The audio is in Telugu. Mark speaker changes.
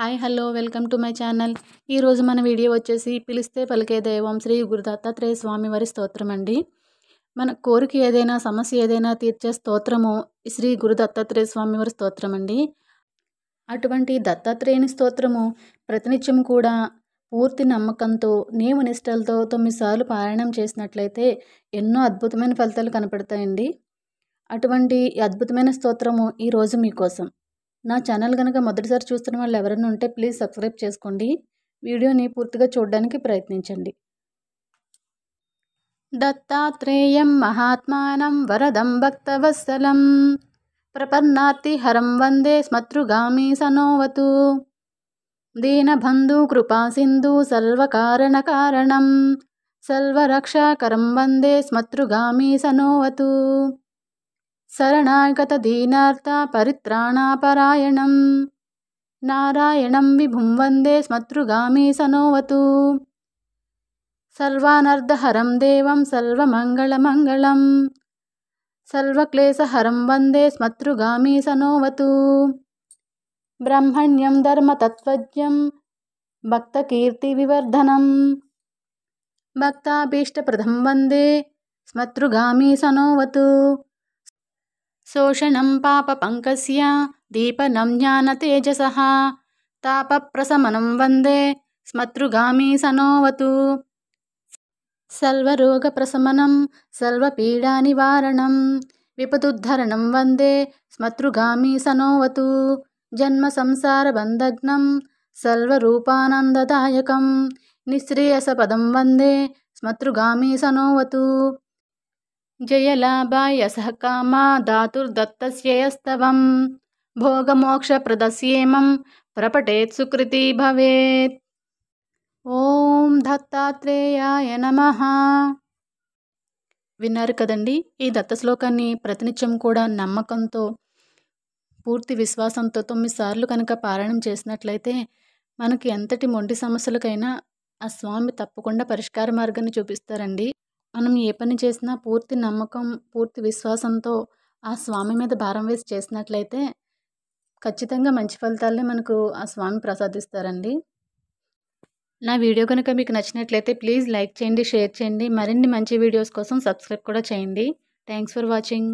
Speaker 1: Hi hello welcome to my channel. ఈరోజు మన వీడియో వచ్చేసి పిలిస్తే పలికే దైవం శ్రీ గురుదత్తాత్రేయ స్వామివారి స్వామి వారి స్తోత్రం అండి. మన కోరిక ఏదైనా సమస్య ఏదైనా తీర్చే స్తోత్రము శ్రీ గురుదత్తాత్రేయ స్వామివారి స్తోత్రం అండి. అటువంటి దత్తాత్రేయుని స్తోత్రము ప్రతినిత్యం కూడా పూర్తి నమ్మకంతో నియమ నిష్టలతో తొమ్మిది సార్లు పారాయణం చేసినట్లయితే ఎన్నో అద్భుతమైన ఫలితాలు కనపడతాయండి. అటువంటి అద్భుతమైన స్తోత్రము ఈరోజు మీకోసం. నా ఛానల్ కనుక మొదటిసారి చూస్తున్న వాళ్ళు ఎవరైనా ఉంటే ప్లీజ్ సబ్స్క్రైబ్ చేసుకోండి. వీడియోని పూర్తిగా చూడడానికి ప్రయత్నించండి. దత్తాత్రేయం మహాత్మానం వరదం భక్తవత్సలం. ప్రపన్నార్తిహరం వందే స్మతృగామి సనోవతు. దీనబంధు కృపా సింధు సర్వకారణకారణం సర్వరక్షాకరం వందే స్మతృగామి సనోవతు. शरणागतदीनार्ता परित्राणापरायणं नारायणं विभुं वन्दे स्मतृगामी सनोवतु सर्वानर्दहरं देवं सर्वमङ्गलमङ्गलं सर्वक्लेशहरं वन्दे स्मतृगामी सनोवतु ब्रह्मण्यं धर्मतत्त्वज्ञं भक्तकीर्तिविवर्धनं भक्तापीष्टप्रथं वन्दे स्मतृगामी सनोवतु शोषणं पापपङ्कस्य दीपनं ज्ञानतेजसः। तापप्रशमनं वन्दे स्मतृगामी सनोवतु। सर्वरोगप्रशमनं सर्वपीडानिवारणं विपदुद्धरणं वन्दे स्मतृगामी सनोवतु। जन्मसंसारबन्धग्नं सर्वरूपानन्ददायकं निःश्रेयसपदं वन्दे स्मतृगामी सनोवतु। జయలాభాయ సహకామా భోగమోక్ష భోగమోక్షప్రదస్యేమం ప్రపటేత్ సుకృతి భవేత్ ఓం దత్తాత్రేయాయ నమ విన్నారు కదండి ఈ దత్త శ్లోకాన్ని ప్రతినిత్యం కూడా నమ్మకంతో పూర్తి విశ్వాసంతో తొమ్మిది సార్లు కనుక పారాయణం చేసినట్లయితే మనకి ఎంతటి మొండి సమస్యలకైనా ఆ స్వామి తప్పకుండా పరిష్కార మార్గాన్ని చూపిస్తారండి. మనం ఏ పని చేసినా పూర్తి నమ్మకం పూర్తి విశ్వాసంతో ఆ స్వామి మీద భారం వేసి చేసినట్లయితే ఖచ్చితంగా మంచి ఫలితాలనే మనకు ఆ స్వామి ప్రసాదిస్తారండి. నా వీడియో కనుక మీకు నచ్చినట్లయితే ప్లీజ్ లైక్ చేయండి షేర్ చేయండి. మరిన్ని మంచి వీడియోస్ కోసం సబ్స్క్రైబ్ కూడా చేయండి. Thanks for watching.